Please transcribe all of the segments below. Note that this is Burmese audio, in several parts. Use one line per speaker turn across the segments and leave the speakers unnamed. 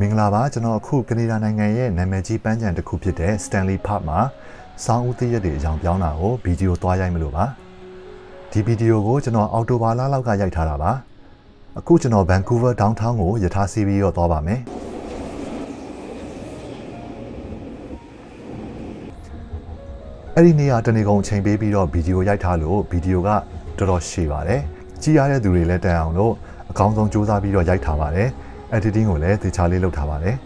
မင်္ဂလာပါကျွန်တော်အခုကနေဒါနိုင်ငံရဲ့နာမည်ကြီးပန်းခြံတစ်ခုဖြစ်တဲ့ Stanley Park မှာစောင်းဦးသရက်တွေအကြောင်းပြောင်းတာကိုဗီဒီယိုသွားရိုက်မလို့ပါဒီဗီဒီယိုကိုကျွန်တော်အော်တိုဘာလလောက်ကရိုက်ထားတာပါအခုကျွန်တော် Vancouver downtown ကိုယထာစီးပြီးတော့သွားပါမယ်အဲ့ဒီနေရာတနေကုန်ချိန်ပေးပြီးတော့ဗီဒီယိုရိုက်ထားလို့ဗီဒီယိုကတော်တော်ရှည်ပါတယ် ကြည့်ရတဲ့သူတွေလည်းတက်အောင်လို့အကောင်းဆုံးစူးစမ်းပြီးတော့ရိုက်ထားပါတယ် editing ကိုလည်းသေချာလေးလုပ်ထားပါတယ်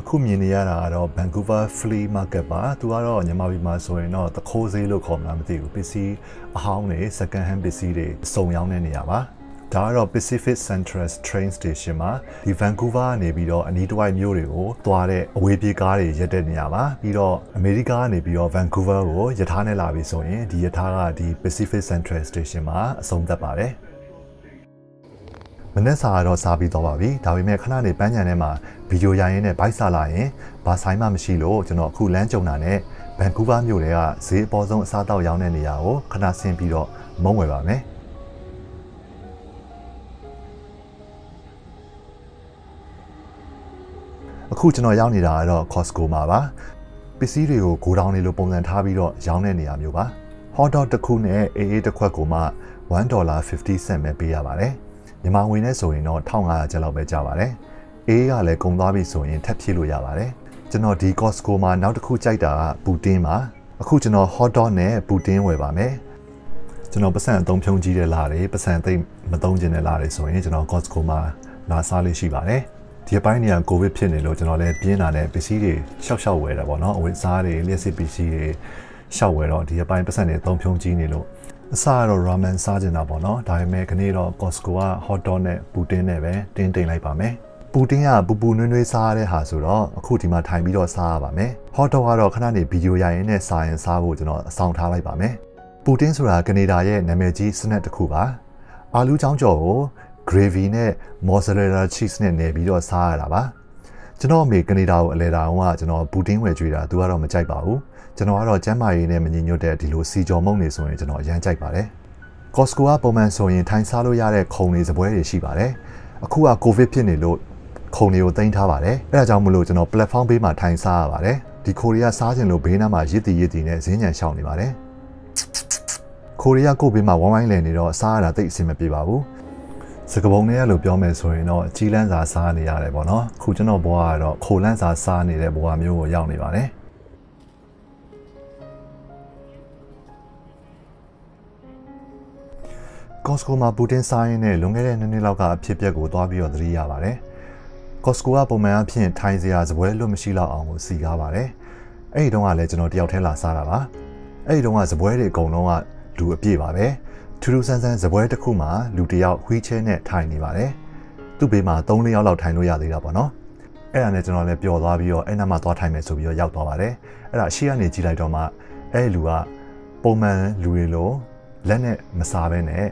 အခုမြင်နေရတာကတော့ Vancouver Flea Market ပါသူကတော့မြန်မာပြည်မှာဆိုရင်တော့တခိုးဈေးလို့ခေါ်မလားမသိဘူးပစ္စည်းအဟောင်းတွေ second hand ပစ္စည်းတွေစုံရောင်းတဲ့နေရာပါ ဒါကတော့ Pacific Central Train Station မှာဒီ Vancouver ကနေပြီးတော့အနီးတစ်ဝိုက်မြို့တွေကိုသွားတဲ့အဝေးပြေးကားတွေရပ်တဲ့နေရာပါပြီးတော့အမေရိကကနေပြီးတော့ Vancouver ကိုရထားနဲ့လာပြီဆိုရင်ဒီရထားကဒီ Pacific Central Station မှာအဆုံးသတ်ပါတယ်မနေ့စာကတော့စားပြီးတော့ပါပြီဒါပေမဲ့ခဏနေပန်းညံထဲမှာဗီဒီယိုရိုင်းရင်းနဲ့ဘိုက်စာလာရင်ဘာဆိုင်မှမရှိလို့ကျွန်တော်အခုလမ်းကြုံတာနဲ့ဘန်ကူးဗားမြို့တွေကဈေးအပေါ်ဆုံးအစားအသောက်ရောင်းတဲ့နေရာကိုခဏဆင်းပြီးတော့မုံဝယ်ပါမယ် အခုကျွန်တော်ရောက်နေတာကတော့ Costco မှာပါပစ္စည်းတွေကိုဂိုဒေါင်းလေးလိုပုံစံထားပြီးတော့ရောင်းတဲ့နေရာမျိုးပါ hot dog တစ်ခုနဲ့အေးအေးတစ်ခွက်ကိုမှ1.50 cent ပဲပေးရပါတယ်မြန်မာငွေနဲ့ဆိုရင်တော့1500ကျပ်လောက်ပဲကျပါတယ်အေးကလည်းကုန်သွားပြီဆိုရင်ထပ်ဖြည့်လို့ရပါတယ်ကျွန်တော်ဒီ Costco မှာနောက်တစ်ခုကြိုက်တာကပူတင်းပါအခုကျွန်တော် hot dog နဲ့ပူတင်းဝယ်ပါမယ်ကျွန်တော်ပတ်စံအသုံးဖြုံးကြီးတဲ့လားတွေပတ်စံသိမ့်မသုံးကျင်တဲ့လားတွေဆိုရင်ကျွန်တော် Costco မှာလာစားလေးရှိပါတယ် ဒီအပိုင်းနေရာကိုဗစ်ဖြစ်နေလို့ကျွန်တော်လည်းပြင်းတာနဲ့ပစ္စည်းတွေရှောက်ရှောက်ဝယ်တာပေါ့နော်အဝတ်စားတွေလျှက်စစ်ပစ္စည်းတွေရှောက်ဝယ်တော့ဒီအပိုင်းပတ်စံတွေသုံးဖြုံးကြီးနေလို့အစားကတော့ ramen စားကျင်တာပေါ့နော်ဒါပေမဲ့ခနေ့တော့ Costco က hot dog နဲ့ပူတင်းနဲ့ပဲတင်းတိမ်လိုက်ပါမယ်ပူတင်းကပူပူနွေးနွေးစားရတဲ့ဟာဆိုတော့အခုဒီမှာထိုင်ပြီးတော့စားရပါမယ်။ hot dog ကတော့ခဏနေဗီဒီယိုရိုက်ရင်းနဲ့စားရင်စားဖို့ကျွန်တော်အဆောင်ထားလိုက်ပါမယ်။ပူတင်းဆိုတာကနေဒါရဲ့နာမည်ကြီးစနက်တစ်ခုပါ။အာလူးချောင်းကြော်ကို gravy နဲ့ mozzarella cheese နဲ့နေပြီးတော့စားရတာပါကျွန်တော်အမေကနေဒါကိုအလဲတာအောင်ကကျွန်တော်ဘူတင်းဝယ်ကြွေးတာသူကတော့မကြိုက်ပါဘူးကျွန်တော်ကတော့ကျမ်းမာရေးနဲ့မညီညွတ်တဲ့ဒီလိုစီကြော်မုံနေဆိုရင်ကျွန်တော်အရန်ကြိုက်ပါတယ် Costco ကပုံမှန်ဆိုရင်ထိုင်စားလို့ရတဲ့ခုံတွေစပွဲတွေရှိပါတယ်အခုက COVID ဖြစ်နေလို့ခုံတွေကိုတင်ထားပါတယ်အဲဒါကြောင့်မလို့ကျွန်တော် platform ဘေးမှာထိုင်စားရပါတယ်ဒီကိုရီးယားစားခြင်းလို့ဘေးနားမှာရစ်တီရစ်တီနဲ့ဈေးညံရှောင်နေပါတယ်ကိုရီးယားကိုဘေးမှာဝိုင်းဝိုင်းလည်နေတော့စားရတာတိတ်အဆင်မပြေပါဘူး စကပုံနဲ့လို့ပြောမယ်ဆိုရင်တော့ကြီးလန်းစာစားနေရတယ်ပေါ့နော်ခုကျွန်တော်ဘွားကတော့ခိုလန်းစာစားနေတဲ့ဘွားမျိုးကိုရောက်နေပါတယ် Costco မှာပူတင်စားရင်းနဲ့လွန်ခဲ့တဲ့နှစ်နှစ်လောက်ကအဖြစ်အပျက်ကိုသွားပြီးတော့သတိရပါတယ်။ Costco ကပုံမှန်အဖြစ်ထိုင်စရာစပွဲလွတ်မရှိတော့အောင်ကိုစီကားပါတယ်။အဲ့ဒီတုန်းကလည်းကျွန်တော်တယောက်တည်းလာစားတာပါ။အဲ့ဒီတုန်းကစပွဲတွေအကုန်လုံးကလူအပြည့်ပါပဲ။ ထူးထူးဆန်းဆန်းဇပွဲတစ်ခုမှာလူတစ်ယောက်ဝီချဲနဲ့ထိုင်နေပါတယ်သူ့ဘေးမှာ3-4ယောက်လောက်ထိုင်လို့ရသေးတာပေါ့နော်အဲ့ဒါနဲ့ကျွန်တော်လည်းပျော်သွားပြီးတော့အဲ့နားမှာသွားထိုင်မယ်ဆိုပြီးတော့ရောက်သွားပါတယ်အဲ့ဒါရှေ့ကနေကြည့်လိုက်တော့မှအဲ့လူကပုံမှန်လူတွေလိုလက်နဲ့မစားဘဲနဲ့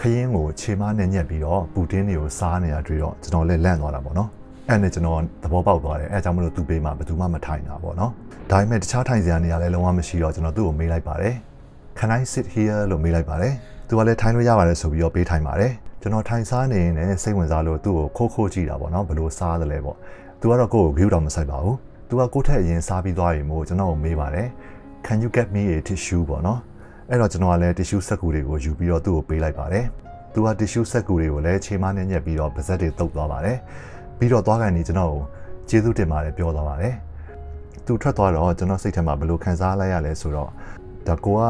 ခရင်ကိုခြေမနဲ့ညက်ပြီးတော့ပူတင်းတွေကိုစားနေတာတွေ့တော့ကျွန်တော်လည်းလန့်သွားတာပေါ့နော်အဲ့နဲ့ကျွန်တော်သဘောပေါက်သွားတယ်အဲအကြောင်းမလို့သူ့ဘေးမှာဘယ်သူမှမထိုင်တာပေါ့နော်ဒါပေမဲ့တခြားထိုင်စရာနေရာလည်းလုံးဝမရှိတော့ကျွန်တော်သူ့ကိုမေးလိုက်ပါတယ် Can I sit here လို့မေးလိုက်ပါတယ်သူကလည်းထိုင်လို့ရပါတယ်ဆိုပြီးတော့ပေးထိုင်ပါတယ်ကျွန်တော်ထိုင်စားနေရင်လည်းစိတ်ဝင်စားလို့သူ့ကိုခိုးခိုးကြည့်တာပေါ့နော်ဘယ်လိုစားသလဲပေါ့သူကတော့ကိုယ့်ကို view တော့မဆိုင်ပါဘူးသူကကိုယ့်ထက်အရင်စားပြီးသွားရင်မို့ကျွန်တော်ကိုမေးပါတယ် Can you get me a tissue ပေါ့နော်အဲ့တော့ကျွန်တော်ကလည်း tissue စက်ကူတွေကိုယူပြီးတော့သူ့ကိုပေးလိုက်ပါတယ်သူက tissue စက်ကူတွေကိုလည်းခြေမနဲ့ညက်ပြီးတော့ပါဇက်တွေတုပ်သွားပါတယ်ပြီးတော့သွားကန်နေကျွန်တော်ကိုကျေးဇူးတင်ပါတယ်ပြောသွားပါတယ်သူထွက်သွားတော့ကျွန်တော်စိတ်ထဲမှာဘယ်လိုခံစားလိုက်ရလဲဆိုတော့ဒါကိုက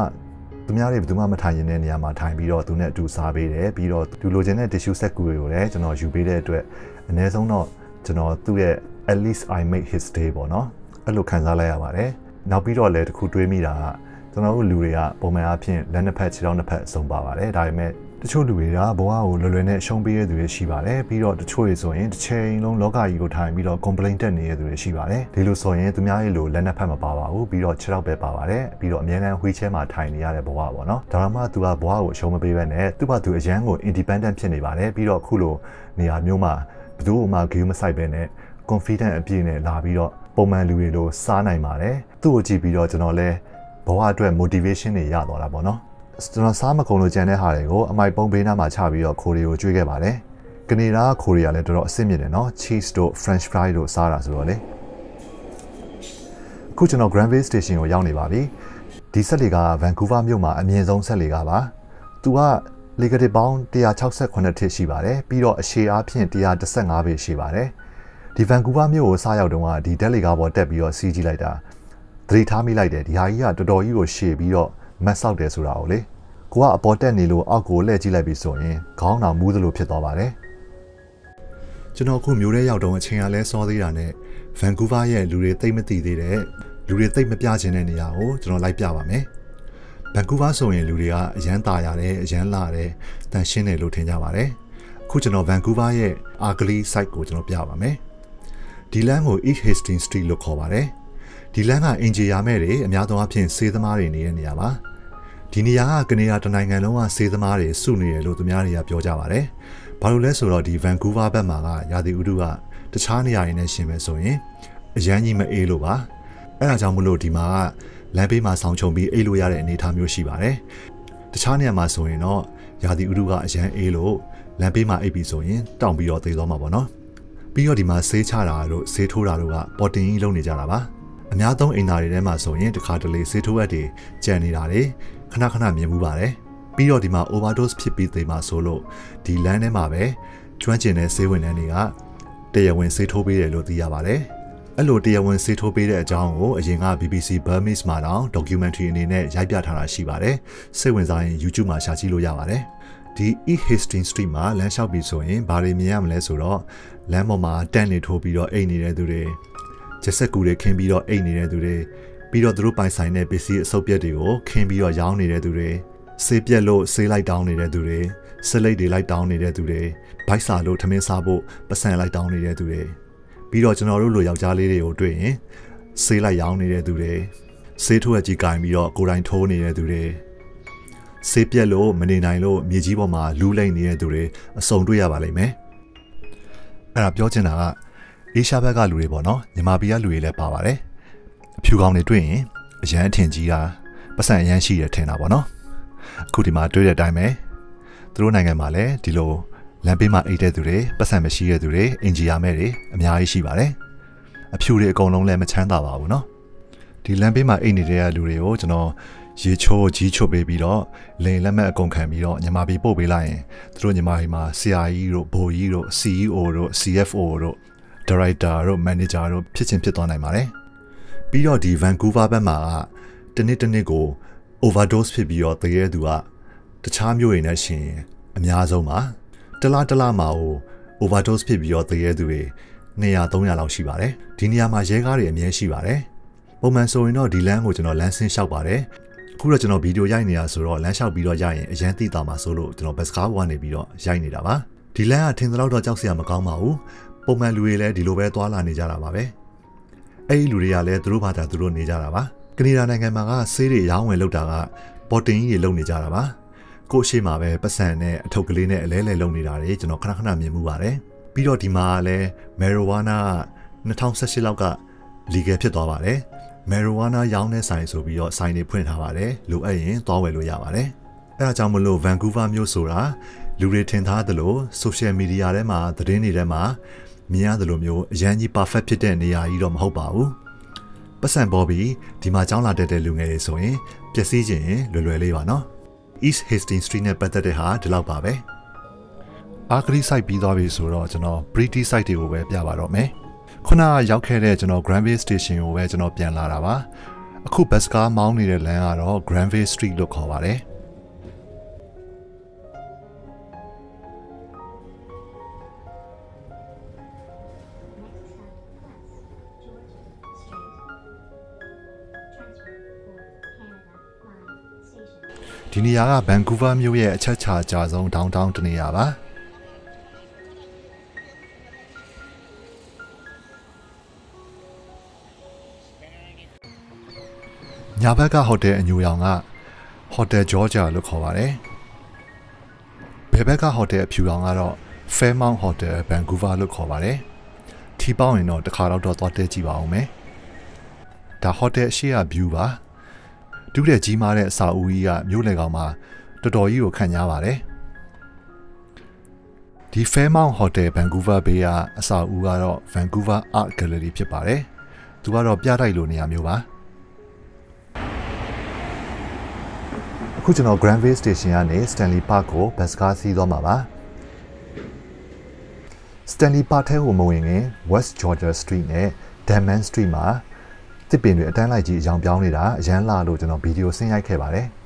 သူများတွေဘယ်သူမှမထိုင်ရင်တဲ့နေရာမှာထိုင်ပြီးတော့သူနဲ့အတူစားပေးတယ်ပြီးတော့သူလိုချင်တဲ့ tissue set ကူတွေကိုလည်းကျွန်တော်ယူပေးတဲ့အတွက်အနည်းဆုံးတော့ကျွန်တော်သူ့ရဲ့ at least I make his day ပေါ့နော်အဲ့လိုခံစားလိုက်ရပါတယ်နောက်ပြီးတော့လည်းတခုတွေးမိတာကကျွန်တော်တို့လူတွေကပုံမှန်အားဖြင့်လက်နှစ်ဖက်ခြေထောက်နှစ်ဖက်အစုံပါပါတယ်ဒါပေမဲ့ တချို့လူတွေကဘဝကိုလွယ်လွယ်နဲ့ရှုံးပေးရတဲ့သူတွေရှိပါတယ်ပြီးတော့တချို့တွေဆိုရင်တစ်ချိန်လုံးလောကကြီးကိုထိုင်ပြီးတော့ complaint တက်နေတဲ့သူတွေရှိပါတယ်ဒီလိုဆိုရင်သူများရဲ့လိုလက်နက်ဖက်မပါပါဘူးပြီးတော့ခြေထောက်ပဲပါပါတယ်ပြီးတော့အများအား wheelchair မှာထိုင်နေရတဲ့ဘဝပေါ့နော်ဒါမှမဟုတ်သူကဘဝကိုအရှုံးမပေးဘဲနဲ့သူ့ဘာသူအရန်ကို independent ဖြစ်နေပါတယ်ပြီးတော့အခုလိုနေရာမျိုးမှာဘယ်သူမှဂရုမစိုက်ပဲနဲ့ confident အပြည့်နဲ့လာပြီးတော့ပုံမှန်လူတွေလိုစားနိုင်ပါတယ်သူ့ကိုကြည့်ပြီးတော့ကျွန်တော်လဲဘဝအတွက် motivation တွေရသွားတာပေါ့နော် ကျွန်တော်စားမကုန်လို့ကြံတဲ့ဟာတွေကိုအမိုက်ပုံးဘေးနားမှာချပြီးတော့ခိုးတွေကိုကျွေးခဲ့ပါတယ်ကနေဒါခိုးတွေကလည်းတော်တော်အဆင့်မြင့်တယ်နော် cheese တို့ french fry တို့စားတာဆိုတော့လေအခုကျွန်တော် Grand Bay Station ကိုရောက်နေပါပြီဒီဆက်လေက Vancouver မြို့မှာအမြင့်ဆုံးဆက်လေကပါသူကလေကတစ်ပေါင်း168ထစ်ရှိပါတယ်ပြီးတော့အရှည်အားဖြင့်115ပေရှိပါတယ်ဒီ Vancouver မြို့ကိုစားရောက်တုန်းကဒီ Delhi ကားပေါ်တက်ပြီးတော့စီးကြည့်လိုက်တာသတိထားမိလိုက်တယ်ဒီဟာကြီးကတော်တော်ကြီးကိုရှည်ပြီးတော့ မတ်ဆောက်တယ်ဆိုတာကိုလေကိုကအပေါ်တက်နေလို့အောက်ကိုလှည့်ကြည့်လိုက်ပြီဆိုရင်ခေါင်းတော်မူးသလိုဖြစ်သွားပါတယ်ကျွန်တော်အခုမျိုးထဲရောက်တော့အချိန်ကလဲစောသေးတာနဲ့ Vancouver ရဲ့လူတွေသိမသိသေးတဲ့လူတွေသိမပြချင်တဲ့နေရာကိုကျွန်တော်လိုက်ပြပါမယ်။ Vancouver ဆိုရင်လူတွေကအရန်ตาရတယ်အရန်လာတယ်တန်ရှင်းတယ်လို့ထင်ကြပါတယ်။အခုကျွန်တော် Vancouver ရဲ့ Ugly site ကိုကျွန်တော်ပြပါမယ်။ဒီလမ်းကို East Hastings Street လို့ခေါ်ပါတယ်။ ဒီလမ်းကအင်ဂျီယာမဲ့တွေအများသောအားဖြင့်စေးသမားတွေနေတဲ့နေရာပါ။ဒီနေရာကကနေဒါတနိုင်ငံလုံးကစေးသမားတွေစုနေတယ်လို့သူများတွေကပြောကြပါတယ်။ဘာလို့လဲဆိုတော့ဒီ Vancouver ဘက်မှာကရာသီဥတုကတခြားနေရာတွေနဲ့ရှင်မယ်ဆိုရင်အရန်ကြီးမအေးလို့ပါ။အဲ့ဒါကြောင့်မလို့ဒီမှာကလမ်းဘေးမှာဆောင်းချုံပြီးအိတ်လို့ရတဲ့အနေအထားမျိုးရှိပါတယ်တခြားနေရာမှာဆိုရင်တော့ရာသီဥတုကအရန်အေးလို့လမ်းဘေးမှာအိပ်ပြီးဆိုရင်တောင့်ပြီးတော့သေသွားမှာပေါ့နော်ပြီးတော့ဒီမှာဆေးချတာတို့ဆေးထိုးတာတို့ကပေါ်တင်ကြီးလုပ်နေကြတာပါ အများသုံးအိမ်သားတွေထဲမှာဆိုရင်တခါတလေဆေးထိုးအပ်တွေကြံနေတာတွေခဏခဏမြင်မှုပါတယ်ပြီးတော့ဒီမှာ overdose ဖြစ်ပြီးသေမှာဆိုလို့ဒီလမ်းထဲမှာပဲကျွမ်းကျင်တဲ့ဆေးဝန်ထမ်းတွေကတရားဝင်ဆေးထိုးပေးတယ်လို့သိရပါတယ်အဲ့လိုတရားဝင်စေထိုးပေးတဲ့အကြောင်းကိုအရင်က BBC Burmese မှာတော့ documentary အနေနဲ့ရိုက်ပြထားတာရှိပါတယ်စိတ်ဝင်စားရင် YouTube မှာရှာကြည့်လို့ရပါတယ်ဒီ E Hastings Street မှာလမ်းလျှောက်ပြီးဆိုရင်ဘာတွေမြင်ရမလဲဆိုတော့လမ်းပေါ်မှာတန့်နေထိုးပြီးတော့အိတ်နေတဲ့သူတွေ ချက်ဆက်ကူတွေခင်းပြီးတော့အိတ်နေတဲ့သူတွေပြီးတော့သူတို့ပိုင်ဆိုင်တဲ့ပစ္စည်းအစုပ်ပြက်တွေကိုခင်းပြီးတော့ရောင်းနေတဲ့သူတွေဆေးပြက်လို့ဆေးလိုက်တောင်းနေတဲ့သူတွေစလိတ်တွေလိုက်တောင်းနေတဲ့သူတွေဘိုက်စာလို့ထမင်းစားဖို့ပတ်စံလိုက်တောင်းနေတဲ့သူတွေပြီးတော့ကျွန်တော်တို့လိုယောက်ျားလေးတွေကိုတွေ့ရင်ဆေးလိုက်ရောင်းနေတဲ့သူတွေဆေးထိုးရကြီးကင်ပြီးတော့ကိုယ်တိုင်ထိုးနေတဲ့သူတွေဆေးပြက်လို့မနေနိုင်လို့မြေကြီးပေါ်မှာလူးလိမ့်နေတဲ့သူတွေအစုံတွေ့ရပါလိမ့်မယ်အဲ့ဒါပြောချင်တာက အေရှားဘက်ကလူတွေပေါ့နော်မြန်မာပြည်ကလူတွေလည်းပါပါတယ်အဖြူကောင်တွေတွေ့ရင်အရန်အထင်ကြီးတာပတ်စံအရန်ရှိတယ်ထင်တာပေါ့နော်အခုဒီမှာတွေ့တဲ့အတိုင်းပဲသူတို့နိုင်ငံမှာလည်းဒီလိုလမ်းဘေးမှာအိတ်တဲ့သူတွေပတ်စံမရှိတဲ့သူတွေအင်ဂျီယာမဲတွေအများကြီးရှိပါတယ်အဖြူတွေအကုန်လုံးလည်းမချမ်းသာပါဘူးနော်ဒီလမ်းဘေးမှာအိတ်နေတဲ့လူတွေကိုကျွန်တော်ရေချိုးကြီးချုပ်ပေးပြီးတော့လိန်လက်မှတ်အကုန်ခံပြီးတော့ညီမပြီးပို့ပေးလိုက်ရင်သူတို့ညီမတွေမှာဆရာကြီးတို့ဘိုလ်ကြီးတို့ CEO တို့ CFO တို့ Director တို့ Manager တို့ဖြစ်ချင်းဖြစ်သွားနိုင်ပါတယ်ပြီးတော့ဒီ Vancouver ဘက်မှာကတနစ်တနစ်ကို overdose ဖြစ်ပြီးတော့တကယ်သူကတခြားမျိုးတွေနဲ့ရှင်အများဆုံးပါတလားတလားမှာဟို overdose ဖြစ်ပြီးတော့သေရသူတွေ200 300လောက်ရှိပါတယ်ဒီနေရာမှာရဲကားတွေအများရှိပါတယ်ပုံမှန်ဆိုရင်တော့ဒီလမ်းကိုကျွန်တော်လမ်းဆင်းလျှောက်ပါတယ်အခုတော့ကျွန်တော်ဗီဒီယိုရိုက်နေတာဆိုတော့လမ်းလျှောက်ပြီးတော့ရရင်အရန်သိတာမှာဆိုလို့ကျွန်တော်ဘတ်စကားဘွားနေပြီးတော့ရိုက်နေတာပါဒီလမ်းကထင်သလောက်တော့ကြောက်စရာမကောင်းပါဘူး ပုံမှန်လူတွေလည်းဒီလိုပဲသွာလာနေကြတာပါပဲအဲ့ဒီလူတွေကလည်းသူတို့ဘာသာသူတို့နေကြတာပါကနေဒါနိုင်ငံမှာကဆေးတွေရောင်းဝယ်လုပ်တာကပေါ်တင်ကြီးတွေလုပ်နေကြတာပါကိုရှိမှာပဲပတ်စံနဲ့အထုပ်ကလေးနဲ့အလဲလဲလုံနေတာတွေကျွန်တော်ခဏခဏမြင်မှုပါတယ်ပြီးတော့ဒီမှာလည်း marijuana 2018လောက်က legal ဖြစ်သွားပါတယ် marijuana ရောင်းတဲ့ဆိုင်ဆိုပြီးတော့ဆိုင်တွေဖွင့်ထားပါတယ်လိုအပ်ရင်သွားဝယ်လို့ရပါတယ်အဲဒါကြောင့်မလို့ Vancouver မြို့ဆိုတာလူတွေထင်ထားသလို social media ထဲမှာသတင်းတွေထဲမှာ မြင်ရသလိုမျိုးအရန်ကြီး perfect ဖြစ်တဲ့နေရာကြီးတော့မဟုတ်ပါဘူးပတ်စံပေါ်ပြီးဒီမှာကျောင်းလာတက်တဲ့လူငယ်တွေဆိုရင်ပျက်စီးခြင်းလွယ်လွယ်လေးပါနော် East Hastings Street နဲ့ပတ်သက်တဲ့ဟာဒီလောက်ပါပဲအာဂရီ site ပြီးသွားပြီဆိုတော့ကျွန်တော် British site တွေကိုပဲပြပါတော့မယ်ခုနကရောက်ခဲ့တဲ့ကျွန်တော် Granville Station ကိုပဲကျွန်တော်ပြန်လာတာပါအခုဘတ်စကားမောင်းနေတဲ့လမ်းကတော့ Granville Street လို့ခေါ်ပါတယ်။ ဒီနေရာကဗန်ကူးဗားမြို့ရဲ့အချက်ချာအကျဆုံးဒေါင်းတောင်းတနေရာပါညာဘက်ကဟိုတယ်အညူရောင်ကဟိုတယ်ဂျော်ဂျာလို့ခေါ်ပါတယ်ဘယ်ဘက်ကဟိုတယ်အဖြူရောင်ကတော့ Fairmount Hotel Vancouver လို့ခေါ်ပါတယ်ထီပေါင်းရင်တော့တစ်ခါတော့သွားတက်ကြည့်ပါဦးမယ်ဒါဟိုတယ်အရှိရ view ပါ ဒုတဲ့ကြီးမားတဲ့အစာအုပ်ကြီးကမြို့လေကောင်မှာတော်တော်ကြီးကိုခံရပါတယ်ဒီ Fairmount Hotel Vancouver Bay ကအစာအုပ်ကတော့ Vancouver Art Gallery ဖြစ်ပါတယ်သူကတော့ပြတိုက်လိုနေရာမျိုးပါအခုကျွန်တော် Granville Station ကနေ Stanley Park ကိုဘတ်စကားစီးသွားမှာပါ Stanley Park ထဲကိုမဝင်ခင် West Georgia Street နဲ့ Denman Street မှာ တစ်ပင်တွေအတန်းလိုက်ကြီးအကြောင်ပြောင်းနေတာအရန်လာလို့ကျွန်တော်ဗီဒီယိုဆင်းရိုက်ခဲ့ပါတယ်။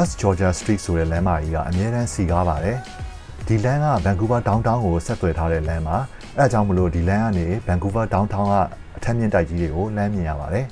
West Georgia Street ဆိုတဲ့လမ်းမကြီးကအများတန်းစီကားပါတယ်ဒီလမ်းက Vancouver downtown ကိုဆက်သွယ်ထားတဲ့လမ်းပါအဲအကြောင်းမလို့ဒီလမ်းကနေ Vancouver downtown ကအထက်မြင့်တိုက်ကြီးတွေကိုလမ်းမြင်ရပါတယ်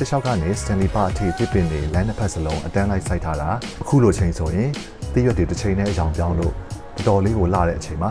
တစ်လျှောက်ကနေ Stanley Park အထိတစ်ပင်တွေလမ်းတစ်ဖက်စလုံးအတန်းလိုက်စိုက်ထားတာအခုလိုချိန်ဆိုရင်တရွက်တွေတစ်ချိန်နဲ့အယောင်ပြောင်းလို့တော်တော်လေးကိုလှတဲ့အချိန်မှာ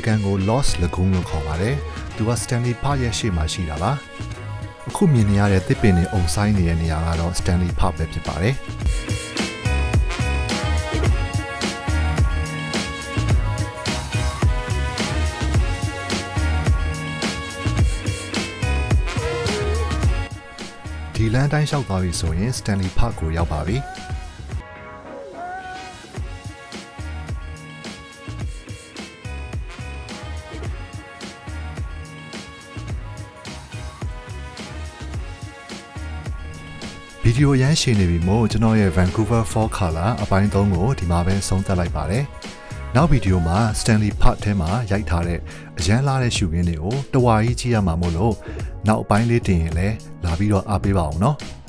ရေကန်ကို Lost Lagoon လို့ခေါ်ပါတယ်။သူက Stanley Park ရဲ့ရှေ့မှာရှိတာပါ။အခုမြင်နေရတဲ့တစ်ပင်တွေအုံဆိုင်နေတဲ့နေရာကတော့ Stanley Park ပဲဖြစ်ပါတယ်။ဒီလမ်းတိုင်းလျှောက်သွားပြီဆိုရင် Stanley Park ကိုရောက်ပါပြီ။ ဒီယိုရမ်းရှည်နေပြီမို့ကျွန်တော်ရဲ့ Vancouver Fall Color အပိုင်း3ကိုဒီမှာပဲဆုံးသက်လိုက်ပါတယ်။နောက်ဗီဒီယိုမှာ Stanley Park ထဲမှာရိုက်ထားတဲ့အရန်လာတဲ့ရှုခင်းတွေကိုတဝါကြီးကြည့်ရမှာမို့လို့နောက်အပိုင်းလေးတင်ရင်လည်းလာပြီးတော့အားပေးပါအောင်နော်။